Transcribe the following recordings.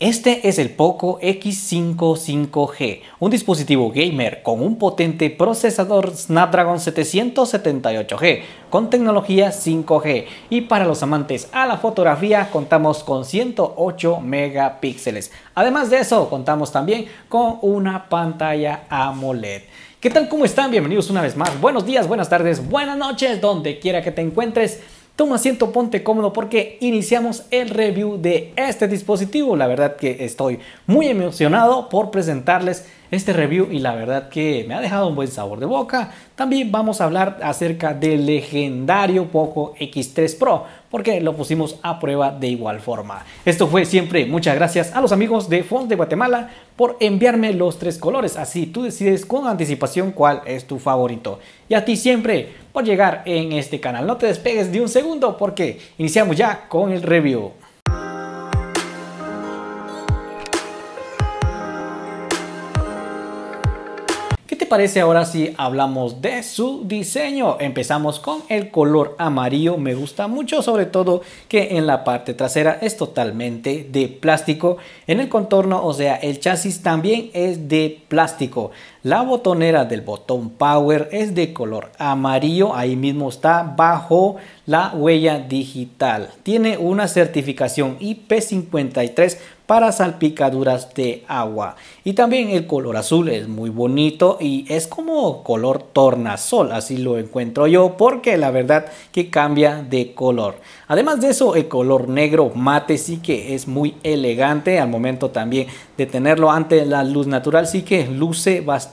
Este es el Poco X55G, un dispositivo gamer con un potente procesador Snapdragon 778G con tecnología 5G y para los amantes a la fotografía contamos con 108 megapíxeles. Además de eso contamos también con una pantalla AMOLED. ¿Qué tal? ¿Cómo están? Bienvenidos una vez más. Buenos días, buenas tardes, buenas noches, donde quiera que te encuentres. Toma asiento, ponte cómodo porque iniciamos el review de este dispositivo. La verdad que estoy muy emocionado por presentarles este review y la verdad que me ha dejado un buen sabor de boca. También vamos a hablar acerca del legendario Poco X3 Pro porque lo pusimos a prueba de igual forma. Esto fue siempre muchas gracias a los amigos de Fons de Guatemala por enviarme los tres colores. Así tú decides con anticipación cuál es tu favorito. Y a ti siempre por llegar en este canal. No te despegues de un segundo porque iniciamos ya con el review. Parece ahora si hablamos de su diseño? Empezamos con el color amarillo. Me gusta mucho, sobre todo que en la parte trasera es totalmente de plástico. En el contorno, o sea, el chasis también es de plástico. La botonera del botón Power es de color amarillo. Ahí mismo está bajo la huella digital. Tiene una certificación IP53 para salpicaduras de agua. Y también el color azul es muy bonito y es como color tornasol, así lo encuentro yo, porque la verdad que cambia de color. Además de eso, el color negro mate sí que es muy elegante al momento también de tenerlo ante la luz natural, sí que luce bastante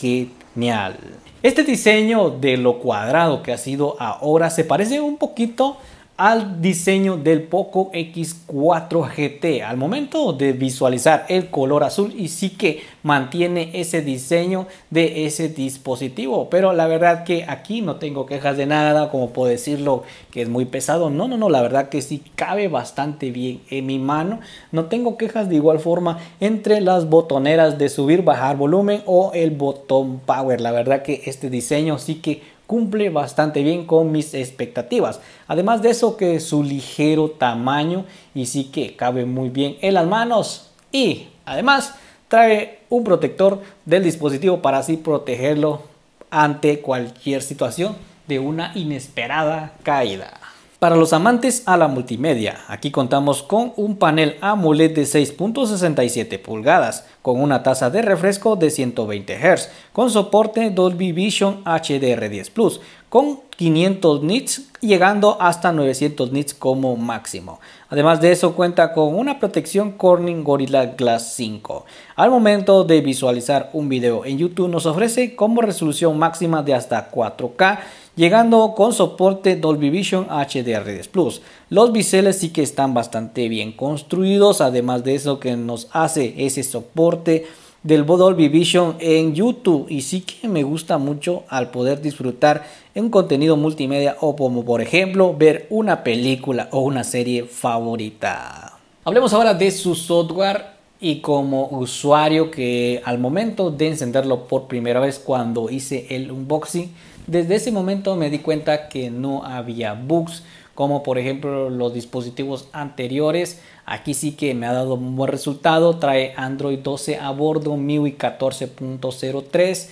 genial. Este diseño de lo cuadrado que ha sido ahora se parece un poquito al diseño del Poco X4 GT al momento de visualizar el color azul y sí que mantiene ese diseño de ese dispositivo. Pero la verdad que aquí no tengo quejas de nada como puedo decirlo que es muy pesado. No no no la verdad que sí cabe bastante bien en mi mano. No tengo quejas de igual forma entre las botoneras de subir bajar volumen o el botón power. La verdad que este diseño sí que cumple bastante bien con mis expectativas. Además de eso que su ligero tamaño y sí que cabe muy bien en las manos y además trae un protector del dispositivo para así protegerlo ante cualquier situación de una inesperada caída. Para los amantes a la multimedia, aquí contamos con un panel AMOLED de 6.67 pulgadas, con una tasa de refresco de 120 Hz, con soporte Dolby Vision HDR10 Plus, con 500 nits llegando hasta 900 nits como máximo. Además de eso cuenta con una protección Corning Gorilla Glass 5. Al momento de visualizar un video en YouTube nos ofrece como resolución máxima de hasta 4K llegando con soporte Dolby Vision HDR10 Plus. Los biseles sí que están bastante bien construidos, además de eso que nos hace ese soporte del Dolby Vision en YouTube y sí que me gusta mucho al poder disfrutar un contenido multimedia o como por ejemplo ver una película o una serie favorita. Hablemos ahora de su software y como usuario que al momento de encenderlo por primera vez cuando hice el unboxing desde ese momento me di cuenta que no había bugs como por ejemplo los dispositivos anteriores. Aquí sí que me ha dado un buen resultado. Trae Android 12 a bordo, MIUI 14.03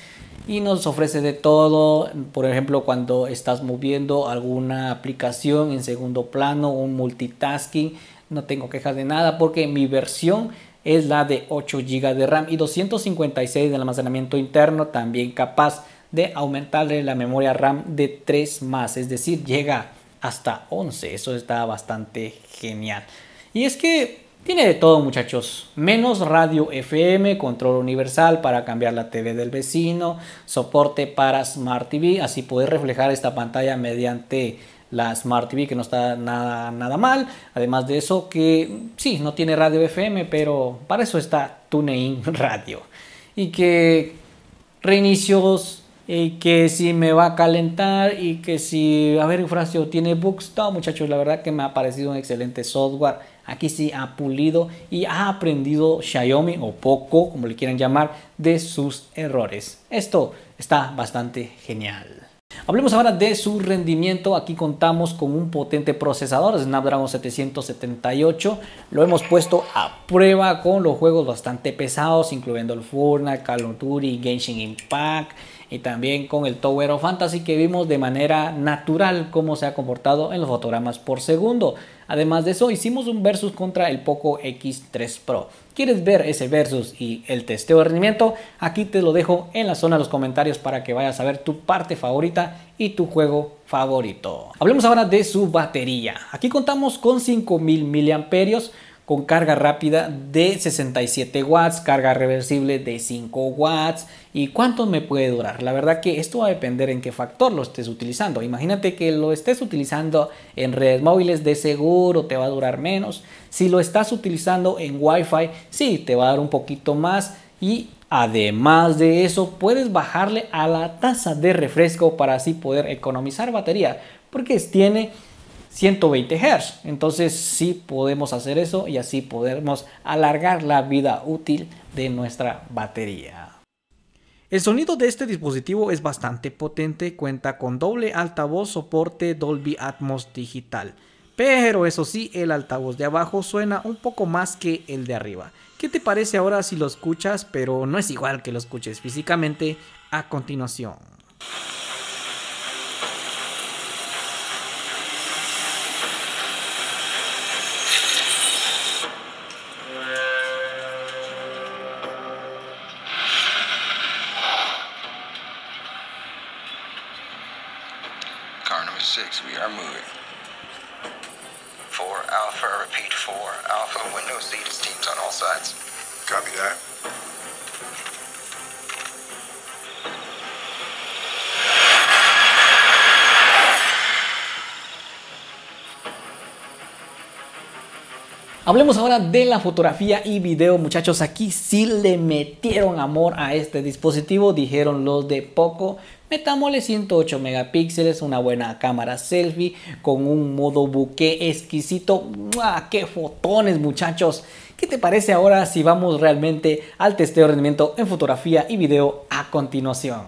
y nos ofrece de todo. Por ejemplo, cuando estás moviendo alguna aplicación en segundo plano, un multitasking, no tengo quejas de nada porque mi versión es la de 8 GB de RAM y 256 de almacenamiento interno, también capaz de aumentarle la memoria RAM de 3 más, es decir, llega hasta 11, eso está bastante genial. Y es que tiene de todo muchachos, menos radio FM, control universal para cambiar la TV del vecino, soporte para Smart TV, así poder reflejar esta pantalla mediante la Smart TV que no está nada, nada mal. Además de eso que sí, no tiene radio FM, pero para eso está TuneIn Radio. Y que reinicios y que si me va a calentar y que si, a ver, Eufrasio tiene bugs, todo muchachos, la verdad que me ha parecido un excelente software. Aquí sí ha pulido y ha aprendido Xiaomi o poco, como le quieran llamar, de sus errores. Esto está bastante genial. Hablemos ahora de su rendimiento. Aquí contamos con un potente procesador Snapdragon 778. Lo hemos puesto a prueba con los juegos bastante pesados, incluyendo el Fortnite, Call of Duty, Genshin Impact y también con el Tower of Fantasy que vimos de manera natural cómo se ha comportado en los fotogramas por segundo. Además de eso, hicimos un versus contra el Poco X3 Pro. ¿Quieres ver ese versus y el testeo de rendimiento? Aquí te lo dejo en la zona de los comentarios para que vayas a ver tu parte favorita y tu juego favorito. Hablemos ahora de su batería. Aquí contamos con 5000 mAh con carga rápida de 67 watts, carga reversible de 5 watts. ¿Y cuánto me puede durar? La verdad que esto va a depender en qué factor lo estés utilizando. Imagínate que lo estés utilizando en redes móviles, de seguro te va a durar menos. Si lo estás utilizando en Wi-Fi, sí, te va a dar un poquito más. Y además de eso, puedes bajarle a la tasa de refresco para así poder economizar batería. Porque tiene 120 Hz. Entonces sí podemos hacer eso y así podemos alargar la vida útil de nuestra batería. El sonido de este dispositivo es bastante potente, cuenta con doble altavoz soporte Dolby Atmos digital. Pero eso sí, el altavoz de abajo suena un poco más que el de arriba. ¿Qué te parece ahora si lo escuchas, pero no es igual que lo escuches físicamente a continuación? Alpha, repeat four Alpha, window seat is teams on all sides. Copy that. Hablemos ahora de la fotografía y video, muchachos. Aquí sí le metieron amor a este dispositivo, dijeron los de Poco. Metámosle 108 megapíxeles, una buena cámara selfie con un modo buque exquisito. ¡Mua! ¡Qué fotones, muchachos! ¿Qué te parece ahora si vamos realmente al testeo de rendimiento en fotografía y video a continuación?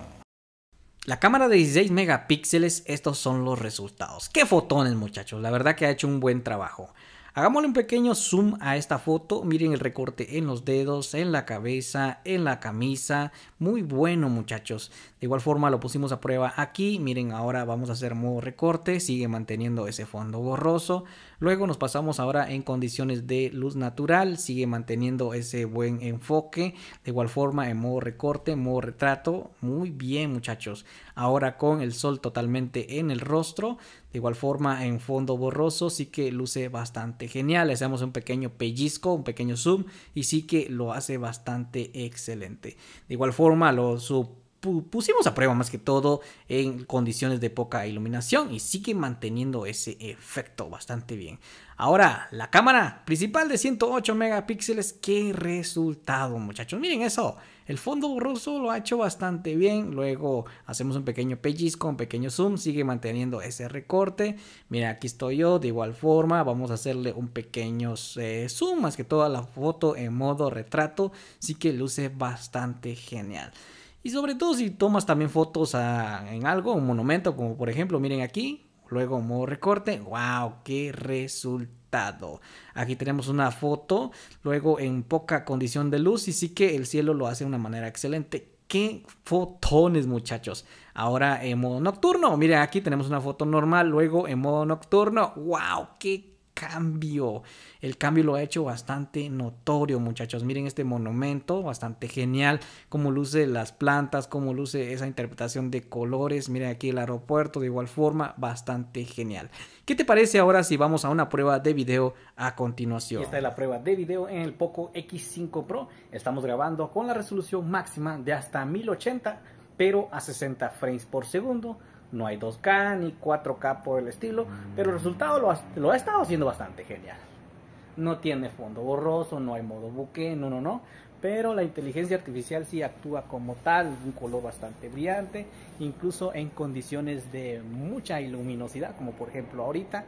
La cámara de 16 megapíxeles, estos son los resultados. ¡Qué fotones, muchachos! La verdad que ha hecho un buen trabajo. Hagámosle un pequeño zoom a esta foto. Miren el recorte en los dedos, en la cabeza, en la camisa. Muy bueno muchachos. De igual forma lo pusimos a prueba aquí. Miren ahora vamos a hacer modo recorte. Sigue manteniendo ese fondo borroso. Luego nos pasamos ahora en condiciones de luz natural. Sigue manteniendo ese buen enfoque. De igual forma en modo recorte, modo retrato. Muy bien muchachos. Ahora con el sol totalmente en el rostro. De igual forma en fondo borroso sí que luce bastante genial. Hacemos un pequeño pellizco, un pequeño zoom y sí que lo hace bastante excelente. De igual forma lo pusimos a prueba más que todo en condiciones de poca iluminación y sigue manteniendo ese efecto bastante bien. Ahora, la cámara principal de 108 megapíxeles, qué resultado muchachos, miren eso, el fondo borroso lo ha hecho bastante bien, luego hacemos un pequeño pellizco, un pequeño zoom, sigue manteniendo ese recorte, mira aquí estoy yo, de igual forma vamos a hacerle un pequeño eh, zoom, más que toda la foto en modo retrato, sí que luce bastante genial. Y sobre todo si tomas también fotos en algo, un monumento, como por ejemplo, miren aquí, luego modo recorte, wow, qué resultado. Aquí tenemos una foto, luego en poca condición de luz y sí que el cielo lo hace de una manera excelente. Qué fotones muchachos. Ahora en modo nocturno, miren aquí tenemos una foto normal, luego en modo nocturno, wow, qué cambio. El cambio lo ha hecho bastante notorio, muchachos. Miren este monumento, bastante genial. Cómo luce las plantas, cómo luce esa interpretación de colores. Miren aquí el aeropuerto de igual forma, bastante genial. ¿Qué te parece ahora si vamos a una prueba de video a continuación? Esta es la prueba de video en el Poco X5 Pro. Estamos grabando con la resolución máxima de hasta 1080, pero a 60 frames por segundo no hay 2K ni 4K por el estilo, pero el resultado lo ha, lo ha estado haciendo bastante genial. No tiene fondo borroso, no hay modo buque, no, no, no. Pero la inteligencia artificial sí actúa como tal, un color bastante brillante, incluso en condiciones de mucha luminosidad, como por ejemplo ahorita.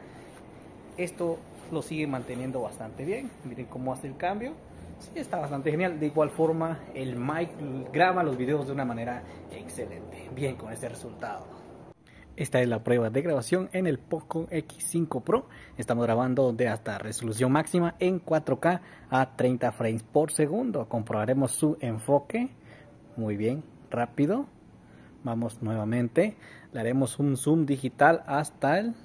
Esto lo sigue manteniendo bastante bien. Miren cómo hace el cambio. Sí, está bastante genial. De igual forma, el mic graba los videos de una manera excelente. Bien con este resultado. Esta es la prueba de grabación en el Poco X5 Pro. Estamos grabando de hasta resolución máxima en 4K a 30 frames por segundo. Comprobaremos su enfoque. Muy bien, rápido. Vamos nuevamente. Le haremos un zoom digital hasta el...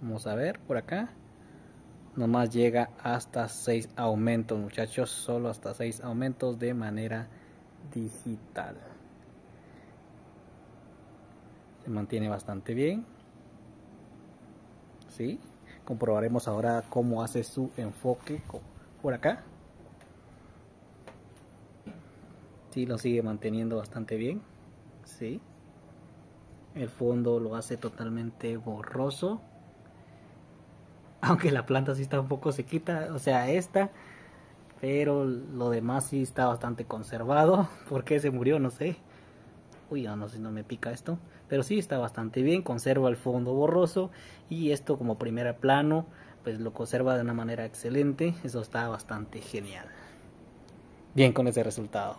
Vamos a ver por acá. Nomás llega hasta 6 aumentos muchachos. Solo hasta 6 aumentos de manera digital mantiene bastante bien ¿sí? comprobaremos ahora cómo hace su enfoque por acá sí, lo sigue manteniendo bastante bien ¿sí? el fondo lo hace totalmente borroso aunque la planta sí está un poco sequita o sea esta pero lo demás sí está bastante conservado ¿por qué se murió? no sé uy no si no me pica esto. Pero sí está bastante bien conserva el fondo borroso y esto como primer plano pues lo conserva de una manera excelente. Eso está bastante genial. Bien con ese resultado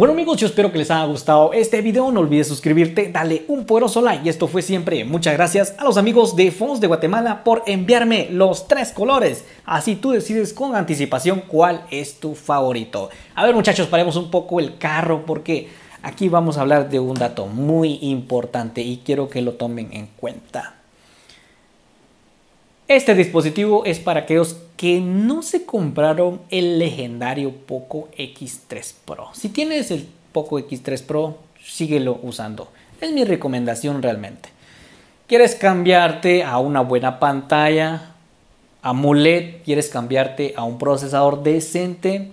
Bueno amigos, yo espero que les haya gustado este video. No olvides suscribirte, dale un poderoso like. Y esto fue siempre. Muchas gracias a los amigos de Fonds de Guatemala por enviarme los tres colores. Así tú decides con anticipación cuál es tu favorito. A ver muchachos, paremos un poco el carro porque aquí vamos a hablar de un dato muy importante y quiero que lo tomen en cuenta. Este dispositivo es para aquellos que no se compraron el legendario Poco X3 Pro. Si tienes el Poco X3 Pro, síguelo usando. Es mi recomendación realmente. ¿Quieres cambiarte a una buena pantalla? AMOLED, ¿quieres cambiarte a un procesador decente?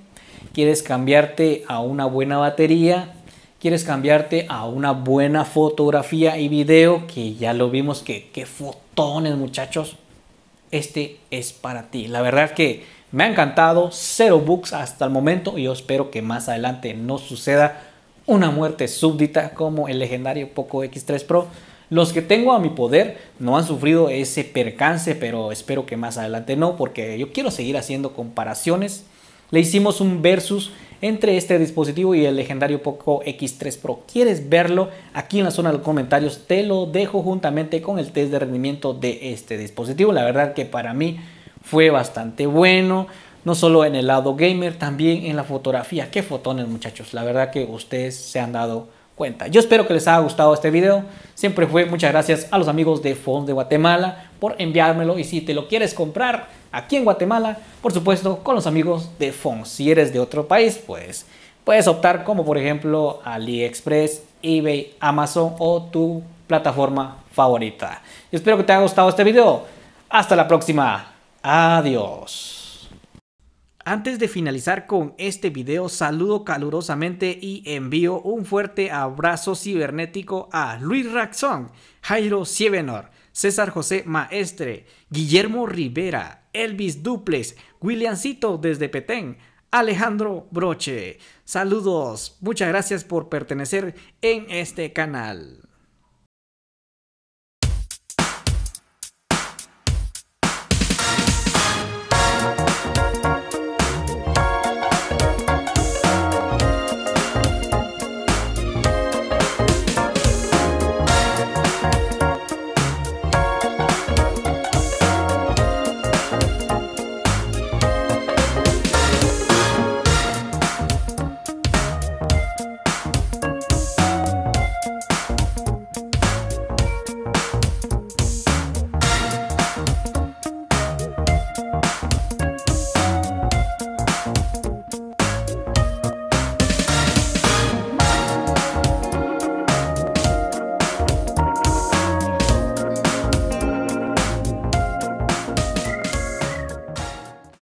¿Quieres cambiarte a una buena batería? ¿Quieres cambiarte a una buena fotografía y video? Que ya lo vimos que qué fotones muchachos este es para ti. La verdad que me ha encantado, cero bugs hasta el momento y yo espero que más adelante no suceda una muerte súbdita como el legendario Poco X3 Pro. Los que tengo a mi poder no han sufrido ese percance, pero espero que más adelante no, porque yo quiero seguir haciendo comparaciones. Le hicimos un versus entre este dispositivo y el legendario Poco X3 Pro. ¿Quieres verlo? Aquí en la zona de los comentarios te lo dejo juntamente con el test de rendimiento de este dispositivo. La verdad que para mí fue bastante bueno. No solo en el lado gamer, también en la fotografía. Qué fotones muchachos. La verdad que ustedes se han dado cuenta. Yo espero que les haya gustado este video. Siempre fue muchas gracias a los amigos de Fond de Guatemala por enviármelo. Y si te lo quieres comprar, aquí en Guatemala, por supuesto, con los amigos de Fons. Si eres de otro país, pues puedes optar como por ejemplo AliExpress, eBay, Amazon o tu plataforma favorita. Yo espero que te haya gustado este video. Hasta la próxima. Adiós. Antes de finalizar con este video, saludo calurosamente y envío un fuerte abrazo cibernético a Luis Raxón, Jairo Sievenor, César José Maestre, Guillermo Rivera, Elvis Duples, Williamcito desde Petén, Alejandro Broche. Saludos, muchas gracias por pertenecer en este canal.